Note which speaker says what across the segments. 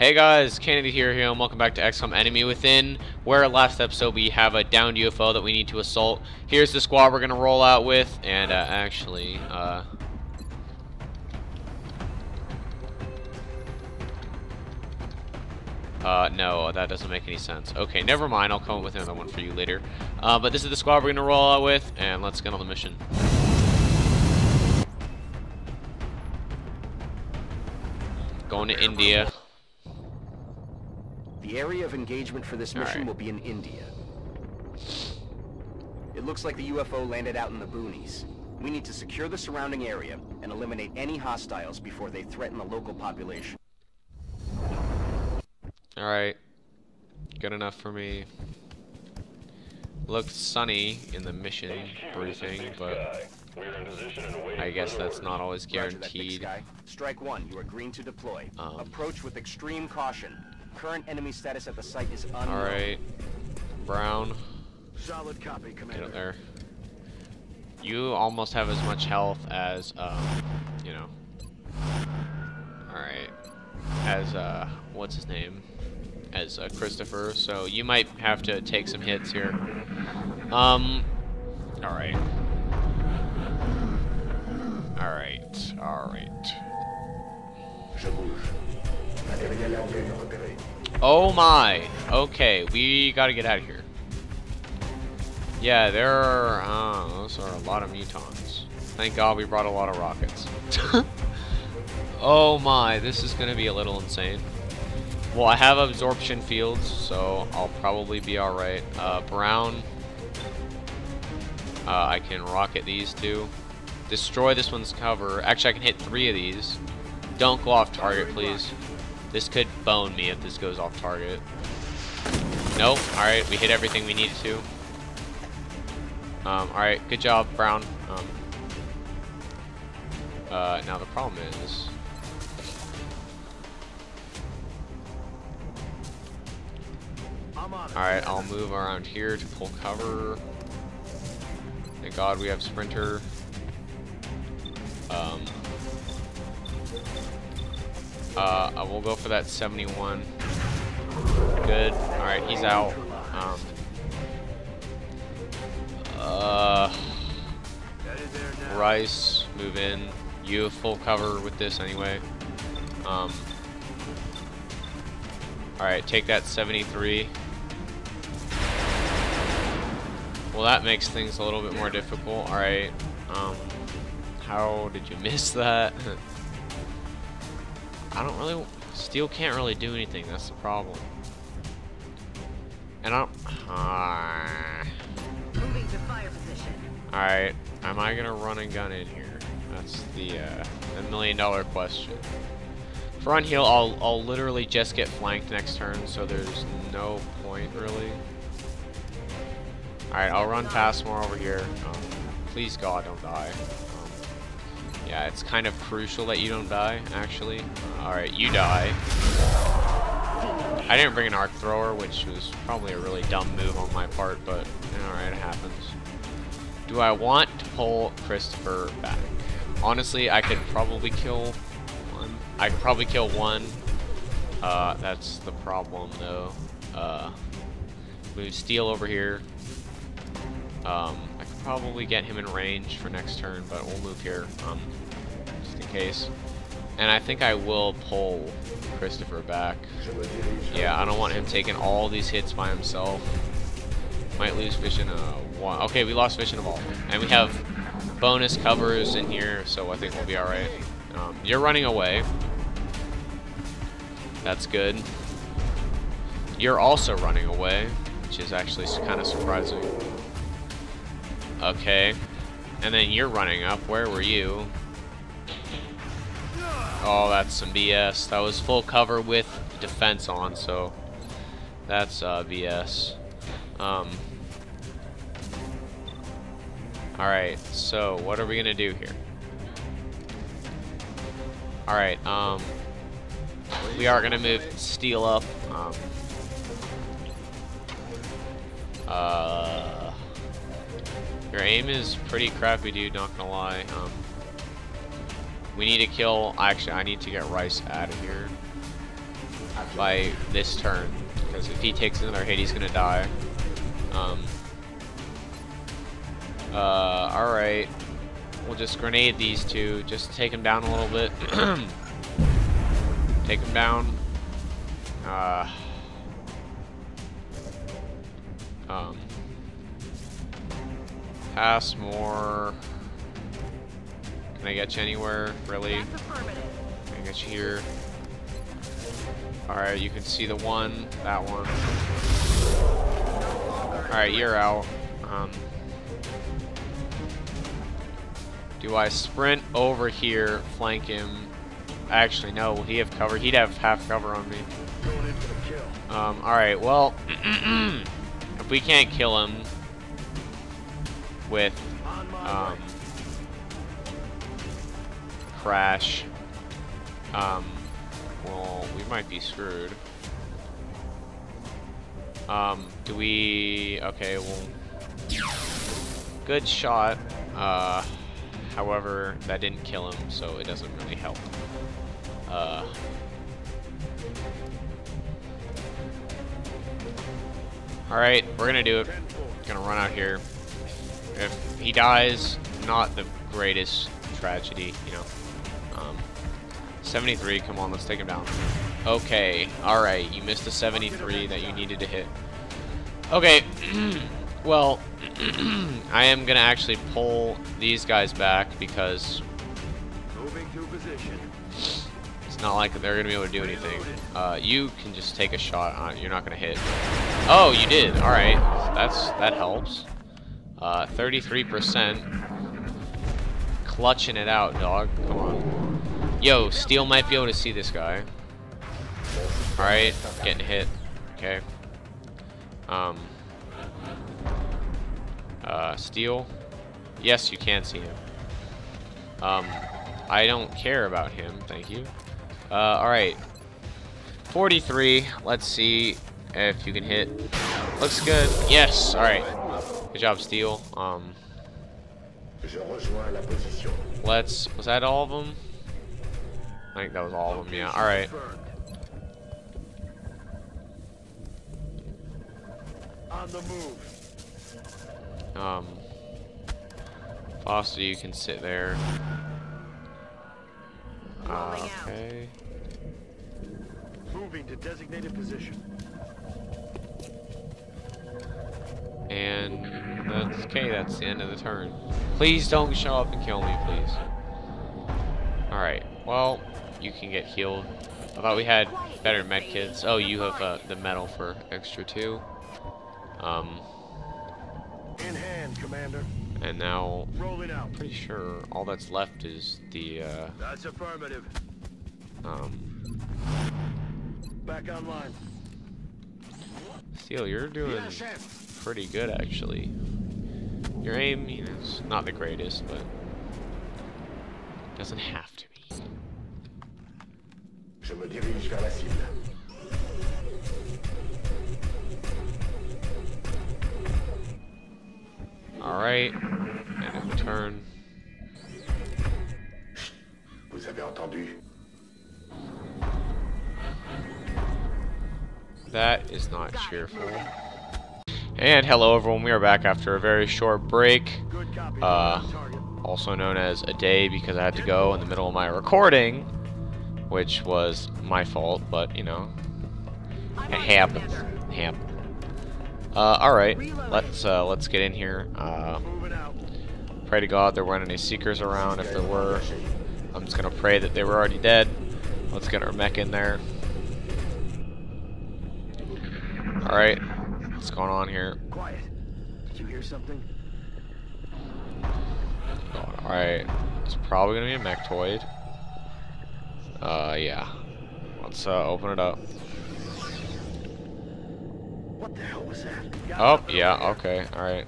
Speaker 1: Hey guys, Kennedy here, here, and welcome back to XCOM Enemy Within, where last episode we have a downed UFO that we need to assault. Here's the squad we're going to roll out with, and uh, actually, uh... Uh, no, that doesn't make any sense. Okay, never mind, I'll come up with another one for you later. Uh, but this is the squad we're going to roll out with, and let's get on the mission. Going to India.
Speaker 2: The area of engagement for this mission
Speaker 1: Alright.
Speaker 2: will be in India. It looks like the UFO landed out in the boonies. We need to secure the surrounding area and eliminate any hostiles before they threaten the local population.
Speaker 1: Alright. Good enough for me. Looks sunny in the mission briefing, but I guess that's not always
Speaker 2: Roger that,
Speaker 1: guaranteed.
Speaker 2: Strike one, you are green to deploy.
Speaker 1: Um.
Speaker 2: Approach with extreme caution. Current enemy status at the site is unknown.
Speaker 1: Alright. Brown,
Speaker 2: Solid copy,
Speaker 1: get up there. You almost have as much health as, um, you know. Alright. As, uh, what's his name? As, uh, Christopher, so you might have to take some hits here. Um, alright. Alright, alright. Oh my! Okay, we gotta get out of here. Yeah, there are, uh, those are a lot of mutons. Thank God we brought a lot of rockets. oh my, this is gonna be a little insane. Well, I have absorption fields, so I'll probably be alright. Uh, brown. Uh, I can rocket these two. Destroy this one's cover. Actually, I can hit three of these. Don't go off target, please. This could bone me if this goes off target. Nope. Alright, we hit everything we needed to. Um, alright, good job, Brown. Um, uh, now the problem is... Alright, I'll move around here to pull cover. Thank God we have Sprinter. Um, uh, I will go for that 71. Good. Alright, he's out. Um, uh, Rice, move in. You have full cover with this anyway. Um, Alright, take that 73. Well, that makes things a little bit more difficult. Alright, um, how did you miss that? I don't really... Steel can't really do anything, that's the problem. And I don't... Ah.
Speaker 3: Moving to fire position.
Speaker 1: Alright, am I gonna run and gun in here? That's the, uh, the million dollar question. For on heal, I'll, I'll literally just get flanked next turn, so there's no point, really. Alright, I'll run past more over here. Um, please God, don't die. Yeah, it's kind of crucial that you don't die, actually. Uh, Alright, you die. I didn't bring an arc thrower, which was probably a really dumb move on my part, but alright, it happens. Do I want to pull Christopher back? Honestly, I could probably kill one. I could probably kill one. Uh, that's the problem, though. Uh, move Steel over here. Um, I probably get him in range for next turn, but we'll move here, um, just in case. And I think I will pull Christopher back. Yeah, I don't want him taking all these hits by himself. Might lose vision of one. Okay, we lost vision of all. And we have bonus covers in here, so I think we'll be alright. Um, you're running away. That's good. You're also running away, which is actually kind of surprising. Okay. And then you're running up. Where were you? Oh, that's some BS. That was full cover with defense on, so that's uh, BS. Um, Alright, so what are we gonna do here? Alright, um, we are gonna move steel up. Um, uh, your aim is pretty crappy, dude, not gonna lie. Um, we need to kill, actually, I need to get Rice out of here. by this turn. Because if he takes another hit, he's gonna die. Um, uh, alright. We'll just grenade these two, just take him down a little bit. take him down. Uh, um, pass more. Can I get you anywhere? Really? Can I get you here? Alright, you can see the one, that one. Alright, you're out. Um, do I sprint over here, flank him? Actually, no. Will he have cover? He'd have half cover on me.
Speaker 4: Going in for the kill.
Speaker 1: Um, alright, well, if we can't kill him with um, crash, um, well, we might be screwed. Um, do we, okay, well, good shot, uh, however, that didn't kill him, so it doesn't really help. Uh, Alright, we're gonna do it. Gonna run out here. If he dies, not the greatest tragedy, you know. Um, 73, come on, let's take him down. Okay, alright, you missed the 73 that you needed to hit. Okay, well, I am gonna actually pull these guys back because
Speaker 4: to
Speaker 1: it's not like they're gonna be able to do anything. Uh, you can just take a shot on it. You're not gonna hit. Oh, you did. All right. That's that helps. Uh, 33%. Clutching it out, dog. Come on. Yo, Steel might be able to see this guy. All right, getting hit. Okay. Um. Uh, Steel. Yes, you can see him. Um, I don't care about him. Thank you. Uh, alright. 43. Let's see if you can hit. Looks good. Yes. Alright. Good job, Steel. Um,
Speaker 4: Je rejoins la position.
Speaker 1: let's... Was that all of them? I think that was all of them, yeah. Alright.
Speaker 4: On the move.
Speaker 1: Um, Foster, you can sit there. Uh, okay.
Speaker 4: Moving to designated position.
Speaker 1: And that's okay, that's the end of the turn. Please don't show up and kill me, please. Alright, well, you can get healed. I thought we had better med kits. Oh, you have uh, the metal for extra two. Um,
Speaker 4: In hand, Commander.
Speaker 1: and now,
Speaker 4: Rolling out.
Speaker 1: pretty sure all that's left is the, uh,
Speaker 4: That's affirmative.
Speaker 1: um,
Speaker 4: Back online.
Speaker 1: Steel, you're doing pretty good, actually. Your aim, you know, is not the greatest, but doesn't have to be.
Speaker 4: Je me dirige vers la cible.
Speaker 1: Alright, end of the turn.
Speaker 4: Vous avez entendu
Speaker 1: That is not cheerful. And hello everyone, we are back after a very short break, Uh, also known as a day because I had to go in the middle of my recording, which was my fault, but you know, it happens. Happens. Uh, alright, let's, uh, let's get in here. Uh, pray to God there weren't any seekers around. If there were, I'm just gonna pray that they were already dead. Let's get our mech in there. Alright, what's going on here?
Speaker 4: Quiet. Did you hear something?
Speaker 1: Alright, it's probably gonna be a mechtoid. Uh, yeah. Let's uh, open it up.
Speaker 4: What the hell was that? Got
Speaker 1: Oh, yeah,
Speaker 4: over here.
Speaker 1: okay, alright.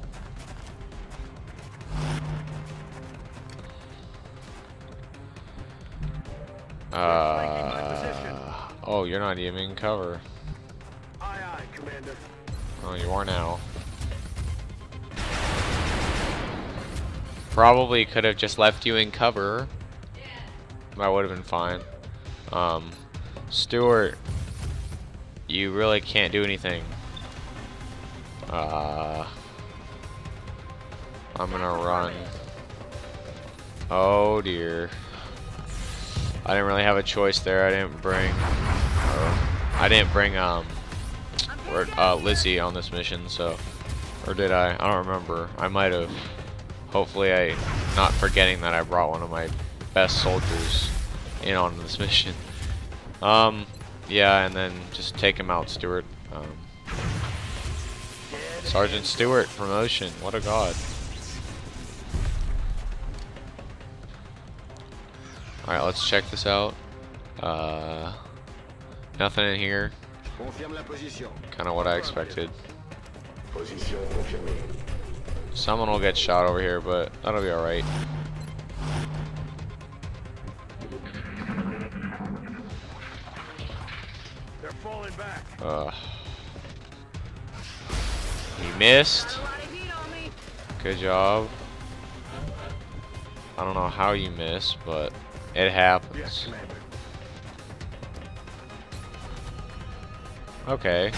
Speaker 1: Uh, oh, you're not even in cover.
Speaker 4: Aye, aye, Commander.
Speaker 1: Oh, you are now. Probably could have just left you in cover. That would have been fine. Um, Stuart, You really can't do anything. Uh, I'm gonna run. Oh dear. I didn't really have a choice there. I didn't bring. Uh, I didn't bring um, uh, Lizzie on this mission, so, or did I? I don't remember. I might have. Hopefully, I not forgetting that I brought one of my best soldiers in on this mission. Um, yeah, and then just take him out, Stewart. Um, Sergeant Stewart, promotion. What a god. Alright, let's check this out. Uh, nothing in here.
Speaker 4: Confirme la position.
Speaker 1: Kind of what I expected. Someone will get shot over here, but that'll be alright.
Speaker 4: They're falling back.
Speaker 1: Uh, he missed.
Speaker 3: Got a lot of heat on me.
Speaker 1: Good job. I don't know how you missed, but it happens.
Speaker 4: Yes,
Speaker 1: Okay.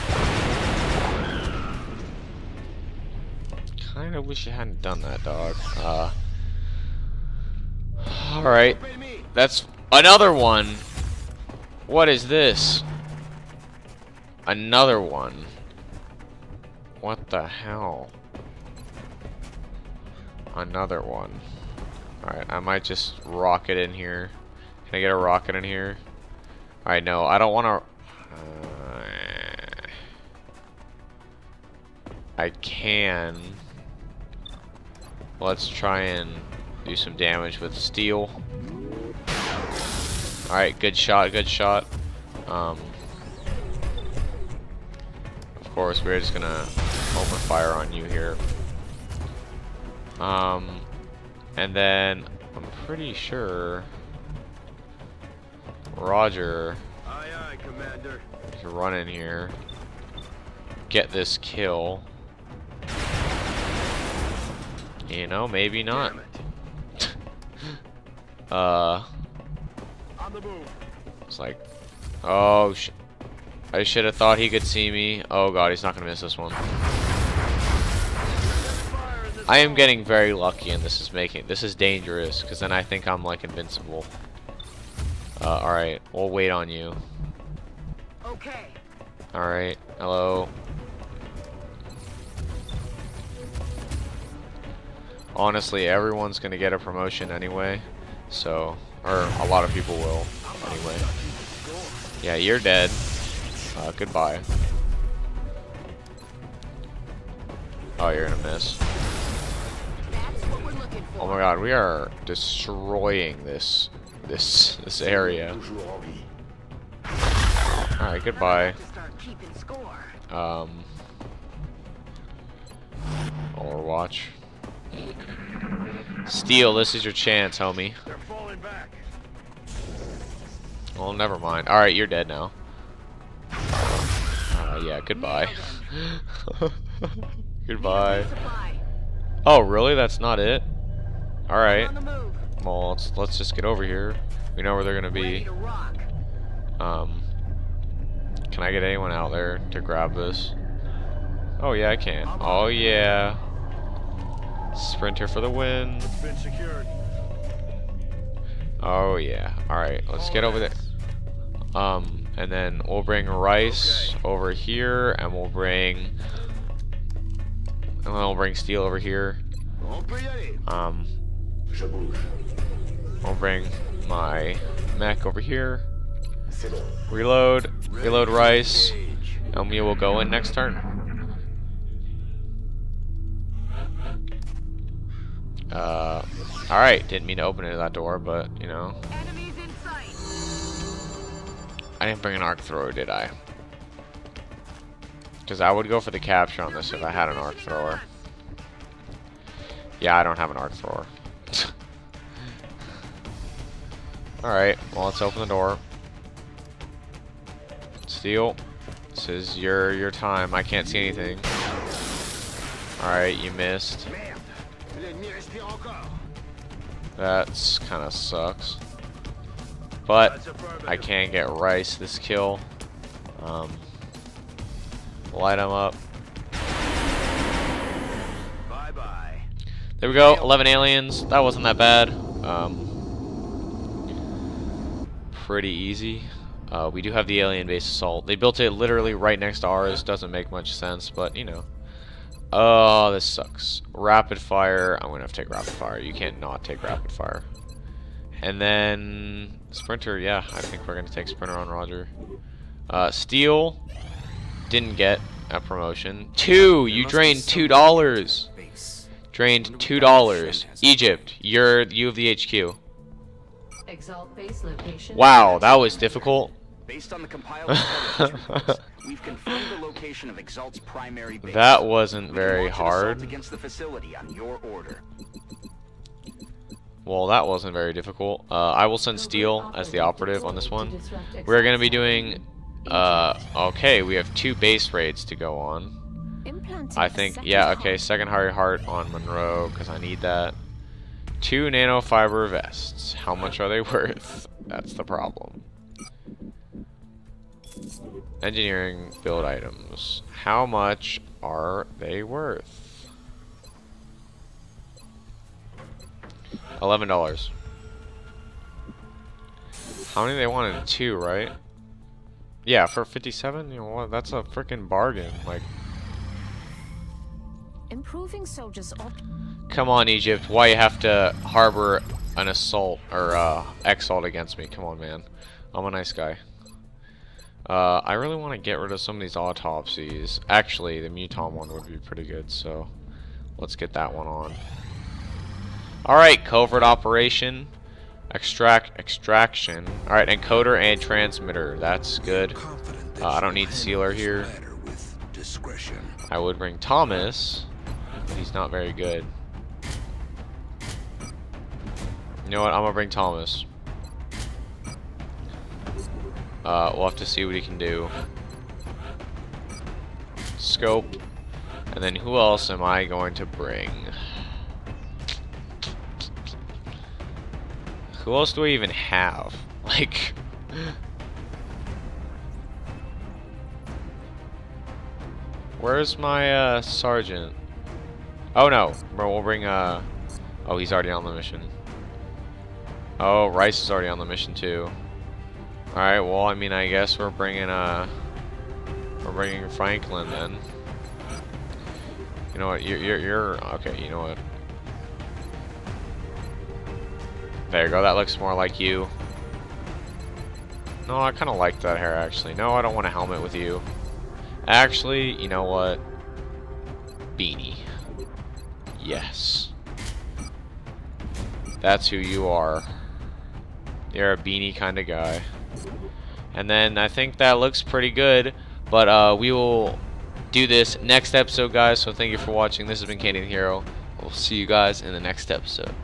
Speaker 1: Kinda wish you hadn't done that, dog. Uh. Alright. That's another one. What is this? Another one. What the hell? Another one. Alright, I might just rocket in here. Can I get a rocket in here? Alright, no, I don't want to... Uh, I can. Let's try and do some damage with steel. Alright, good shot, good shot. Um, of course, we're just gonna open fire on you here. Um, and then I'm pretty sure Roger
Speaker 4: Aye, aye, Commander.
Speaker 1: can run in here, get this kill. You know, maybe not. Uh,
Speaker 4: On the move.
Speaker 1: it's like, oh, sh I should have thought he could see me. Oh god, he's not gonna miss this one.
Speaker 4: Fire in this
Speaker 1: I am getting very lucky, and this is making this is dangerous because then I think I'm like invincible. Uh, all right, we'll wait on you.
Speaker 3: Okay.
Speaker 1: All right, hello. Honestly, everyone's gonna get a promotion anyway, so or a lot of people will anyway. Yeah, you're dead. Uh, goodbye. Oh, you're miss.
Speaker 3: We're looking for.
Speaker 1: Oh my god, we are destroying this this this area. Alright, goodbye.
Speaker 3: To.
Speaker 1: Um Overwatch. Steel, this is your chance, homie.
Speaker 4: They're falling back.
Speaker 1: Well, never mind. Alright, you're dead now. Uh, yeah, goodbye. goodbye. Oh, really? That's not it? Alright.
Speaker 3: On the move.
Speaker 1: Well, let's, let's just get over here. We know where they're gonna be. Um, can I get anyone out there to grab this? Oh yeah, I can. Oh yeah. Sprinter for the win.
Speaker 4: It's been secured.
Speaker 1: Oh yeah. All right, let's get over there. Um, and then we'll bring rice
Speaker 4: Okay.
Speaker 1: over here, and we'll bring, and then we'll bring steel over here.
Speaker 4: On peut y aller.
Speaker 1: Um, we'll bring my mech over here. Reload, reload rice, and we will go in next turn. Uh, alright, didn't mean to open it that door, but, you know.
Speaker 3: Enemies in sight.
Speaker 1: I didn't bring an arc thrower, did I? Because I would go for the capture on this if I had an arc thrower. Yeah, I don't have an arc thrower. Alright, well, let's open the door. Steel, this is your, your time. I can't see anything. Alright, you missed. That's kind of sucks. But I can get Rice this kill. Um, Light them up. There we go. 11 aliens. That wasn't that bad. Um, pretty easy. Uh, we do have the alien base assault. They built it literally right next to ours. Doesn't make much sense, but you know. Oh, this sucks. Rapid fire. I'm gonna have to take rapid fire. You can't not take rapid fire. And then sprinter. Yeah, I think we're gonna take sprinter on Roger. Uh, steel. Didn't get a promotion. Two. You drained two dollars. Drained two dollars. Egypt. You're you have the HQ.
Speaker 5: Exalt base location.
Speaker 1: Wow, that was difficult.
Speaker 2: Based on the compiled intelligence reports, we've confirmed the location of Exalt's primary base.
Speaker 1: That wasn't very
Speaker 2: launch an assault
Speaker 1: hard.
Speaker 2: against the facility on your order.
Speaker 1: Well, that wasn't very difficult. Uh, I will send Steel as the operative on this one. We're gonna be doing. Uh, okay, we have two base raids to go on. I think, yeah, okay, second Harry Heart on Monroe, because I need that. Two nanofiber vests. How much are they worth? That's the problem. Engineering build items. How much are they worth? Eleven dollars. How many they wanted? Two, right? Yeah, for fifty-seven. You know what? That's a freaking bargain. Like,
Speaker 5: Improving soldiers
Speaker 1: come on, Egypt. Why you have to harbor an assault or uh, exalt against me? Come on, man. I'm a nice guy. Uh, I really want to get rid of some of these autopsies. Actually, the Muton one would be pretty good, so let's get that one on. Alright, covert operation. Extract, extraction. Alright, encoder and transmitter. That's good. Uh, I don't need sealer here. I would bring Thomas, but he's not very good. You know what? I'm gonna bring Thomas. Uh, we'll have to see what he can do. Scope. And then who else am I going to bring? Who else do I even have? Like... Where's my uh, sergeant? Oh no, we'll bring uh. Oh, he's already on the mission. Oh, Rice is already on the mission too. All right, well, I mean, I guess we're bringing uh, we're bringing Franklin then. You know what? You're you're, you're okay. You know what? There you go. That looks more like you. No, I kind of like that hair actually. No, I don't want a helmet with you. Actually, you know what? Beanie. Yes. That's who you are. You're a beanie kind of guy. And then I think that looks pretty good. But uh, we will do this next episode, guys. So thank you for watching. This has been Canny the Hero. We'll see you guys in the next episode.